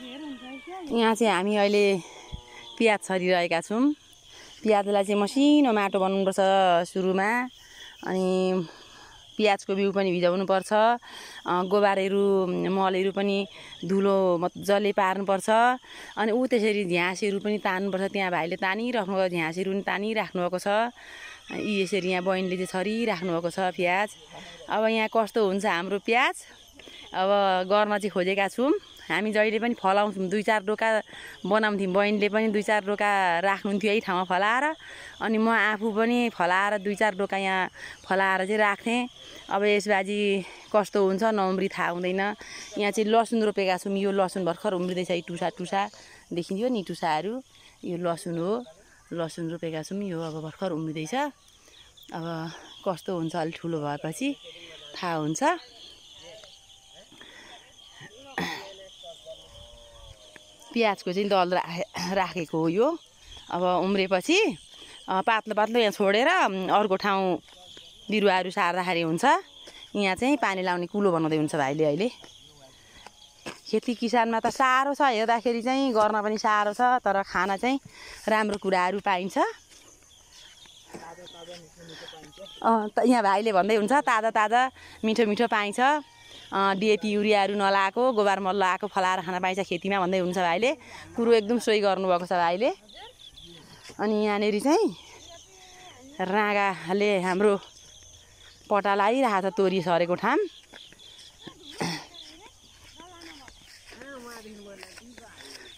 यहाँ चाहिँ हामी अहिले प्याज छरिरहेका छौँ। प्याजलाई चाहिँ मसिनो माटो बनाउनुपर्छ सुरुमा अनि प्याजको बिउ पनि भिजाउनुपर्छ गोबारहरू मलहरू पनि धुलो मजाले पार्नुपर्छ अनि ऊ त्यसरी झ्यासहरू पनि तान्नुपर्छ। त्यहाँ भाइले तानिराख्नु भएको झ्यासहरू पनि तानिराख्नु भएको छ। यी यसरी यहाँ बहिनीले चाहिँ छरिराख्नु भएको छ प्याज। अब यहाँ कस्तो हुन्छ हाम्रो प्याज? अब गर्न चाहिँ खोजेका छौँ। हामी जहिले पनि फलाउँछौँ दुई चार डोका बनाउँथ्यौँ बहिनीले पनि दुई चार डोका राख्नुहुन्थ्यो यही ठाउँमा फलाएर। अनि म आफू पनि फलाएर दुई चार डोका यहाँ फलाएर चाहिँ राख्थेँ। अब यसबाजी कस्तो हुन्छ नउम्री थाहा हुँदैन। यहाँ चाहिँ लसुन रोपेका छौँ। यो लसुन भर्खर उम्रिँदैछ यी टुसा टुसा। देखिन्थ्यो नि टुसाहरू। यो लसुन हो। लसुन रोपेका छौँ। यो अब भर्खर उम्रिँदैछ। अब कस्तो हुन्छ अलिक ठुलो भएपछि थाहा हुन्छ। प्याजको चाहिँ दल राखे राखेको हो यो। अब उम्रेपछि पातलो पातलो यहाँ छोडेर अर्को ठाउँ बिरुवाहरू सार्दाखेरि हुन्छ। यहाँ चाहिँ पानी लाउने कुलो बनाउँदै हुन्छ भाइले अहिले। खेती किसानमा त साह्रो छ हेर्दाखेरि चाहिँ गर्न पनि साह्रो छ तर खाना चाहिँ राम्रो कुराहरू पाइन्छ। यहाँ भाइले भन्दै हुन्छ ताजा ताजा मिठो मिठो पाइन्छ। डिएपी युरियाहरू नलाएको गोबर मल लगाएको फलाएर खान पाइन्छ खेतीमा भन्दै हुन्छ भाइले। कुरो एकदम सोही गर्नुभएको छ भाइले। अनि यहाँनिर चाहिँ राँगाले हाम्रो पटा लगाइरहेको छ तोरी सरेको ठाम।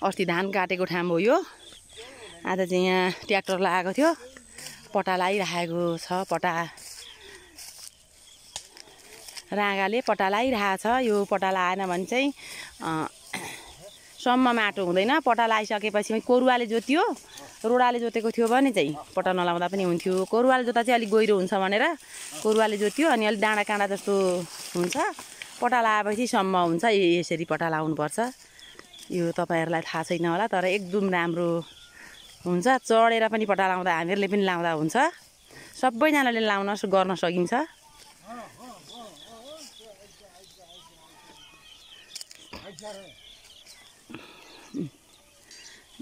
अस्ति धान काटेको ठाम हो यो। आज चाहिँ यहाँ ट्र्याक्टर लगाएको थियो। पटा लगाइराखेको छ पटा। राँगाले पटा लगाइरहेको छ। यो पटा लगाएन भने चाहिँ सम्म माटो हुँदैन। पटा लगाइसकेपछि कोरुवाले जोत्यो। रोडाले जोतेको थियो भने चाहिँ पटा नलाउँदा पनि हुन्थ्यो। कोरुवाले जोत्दा चाहिँ अलिक गहिरो हुन्छ भनेर कोरुवाले जोत्यो अनि अलिक डाँडा काँडा जस्तो हुन्छ। पटा लगाएपछि सम्म हुन्छ। यसरी पटा लगाउनुपर्छ यो तपाईँहरूलाई थाहा छैन होला तर एकदम राम्रो हुन्छ। चढेर पनि पटा लाउँदा हामीहरूले पनि लाउँदा हुन्छ। सबैजनाले लाउन गर्न सकिन्छ।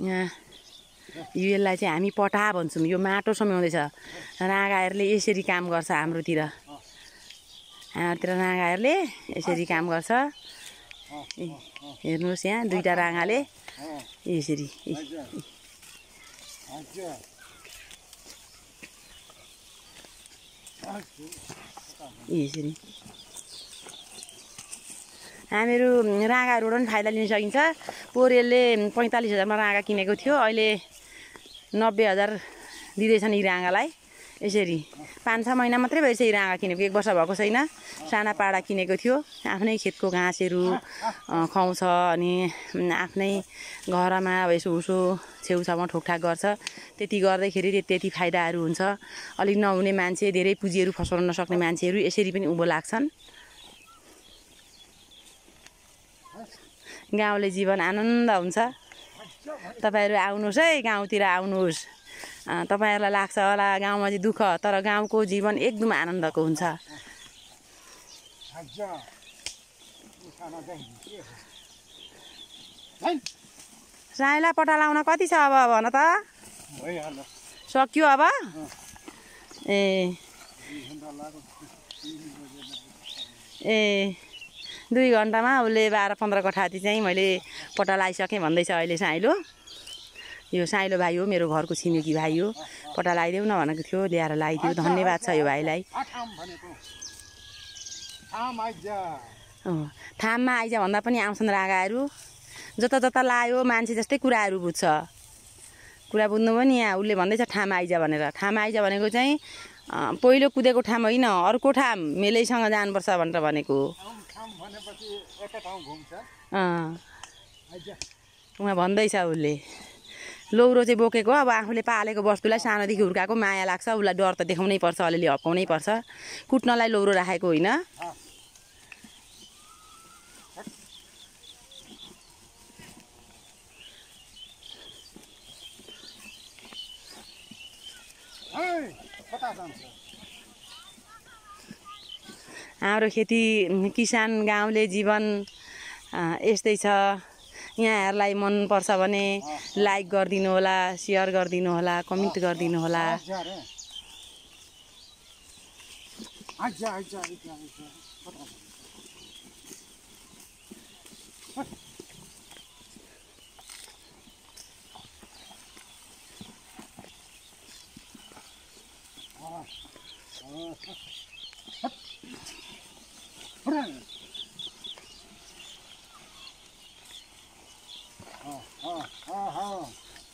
यहाँ यो यसलाई चाहिँ हामी पटा भन्छौँ। यो माटो समाउँदैछ। राँगाहरूले यसरी काम गर्छ हाम्रोतिर। हाम्रोतिर राँगाहरूले यसरी काम गर्छ। हेर्नुहोस् यहाँ दुईवटा राँगाले यसरी। यसरी। हामीहरू राँगाहरूबाट पनि फाइदा लिन सकिन्छ। पोरेलले पैँतालिस हजारमा राँगा किनेको थियो। अहिले नब्बे हजार दिँदैछन् यी राँगालाई। यसरी पाँच छ महिना मात्रै भएछ यी राँगा किनेको। एक वर्ष भएको छैन। साना पाडा किनेको थियो। आफ्नै खेतको घाँसहरू खुवाउँछ अनि आफ्नै घरमा अब यसो उसो छेउछाउमा ठोकठाक गर्छ। त्यति गर्दैखेरि त्य- त्यति फाइदाहरू हुन्छ। अलिक नहुने मान्छे धेरै पुँजीहरू फसाउन नसक्ने मान्छेहरू यसरी पनि उँभो लाग्छन्। गाउँले जीवन आनन्द हुन्छ। तपाईँहरू आउनुहोस् है गाउँतिर आउनुहोस्। तपाईँहरूलाई लाग्छ होला गाउँमा चाहिँ दुःख तर गाउँको जीवन एकदम आनन्दको हुन्छ। साइला पटा लाउन कति छ अब भन त। सक्यो अब? ए। ए। दुई घन्टामा उसले बाह्र पन्ध्र कठाती चाहिँ मैले पटा लगाइसकेँ भन्दैछ अहिले साइलो। यो साइलो भाइ हो मेरो घरको छिमेकी भाइ हो। पटा लगाइदेऊ न भनेको थियो ल्याएर लगाइदियो। धन्यवाद छ यो भाइलाई। थाममा आइज भन्दा पनि आउँछन् रागाहरू। जता जता लायो मान्छे जस्तै कुराहरू बुझ्छ। कुरा बुझ्नु पनि यहाँ उसले भन्दैछ ठाम आइज भनेर। ठाम आइज भनेको चाहिँ पहिलो कुदेको ठाम होइन अर्को ठाम मेलैसँग जानुपर्छ भनेर भनेको उहाँ भन्दैछ उसले लौरो चाहिँ बोकेको अब आफूले पालेको वस्तुलाई सानोदेखि हुर्काएको माया लाग्छ उसलाई डर त देखाउनै पर्छ अलिअलि हप्काउनै पर्छ। कुट्नलाई लौरो राखेको होइन। है कता जान्छ? हाम्रो खेती किसान गाउँले जीवन यस्तै छ। यहाँहरूलाई मनपर्छ भने लाइक गरिदिनु होला सेयर गरिदिनु होला कमेन्ट गरिदिनु होला। आइज रे आइज आइज आइज आइज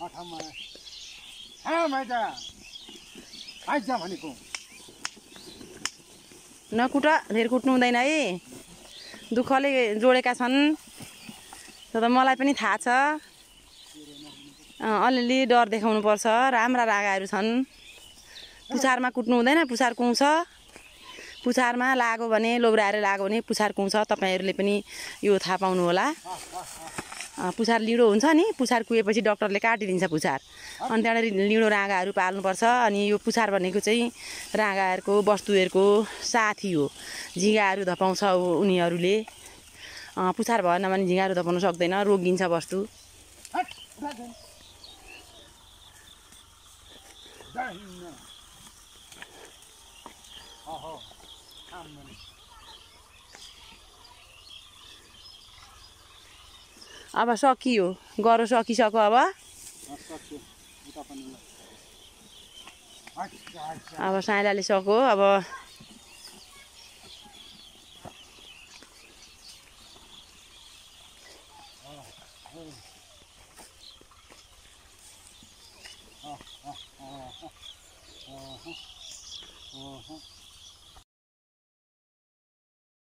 कता जान्छ ठाउँमा ठाउँमा आइज नकुट धेर कुट्नु हुँदैन है। दुःखले जोडेका छन्। त मलाई पनि थाहा छ। अलिअलि डर देखाउनु पर्छ। राम्रा रागाहरू छन्। पुछारमा कुट्नु हुँदैन पुछार कुहुन्छ पुछारमा लाग्यो भने लोब्राएर लाग्यो भने पुछार कुहुन्छ तपाईँहरूले पनि यो थाहा पाउनु होला। पुछार लिडो हुन्छ नि पुछार कुहेपछि डक्टरले काटिदिन्छ पुछार अनि त्यहाँबाट लिडो राँगाहरू पाल्नुपर्छ अनि यो पुछार भनेको चाहिँ राँगाहरूको वस्तुहरूको साथी हो। झिँगाहरू धपाउँछ उनीहरूले। पुछार भएन भने झिँगाहरू धपाउनु सक्दैन रोगिन्छ वस्तु। अब सकियो। गरो सकिसक्यो अब। अब साइलाले सक्यो अब। अहो